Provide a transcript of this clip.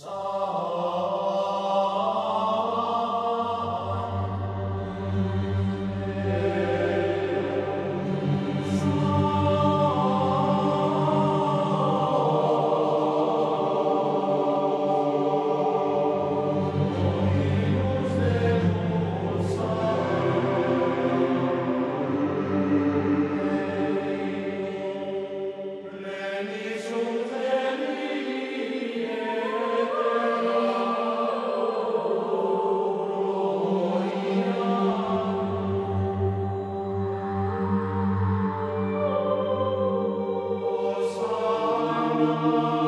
So Música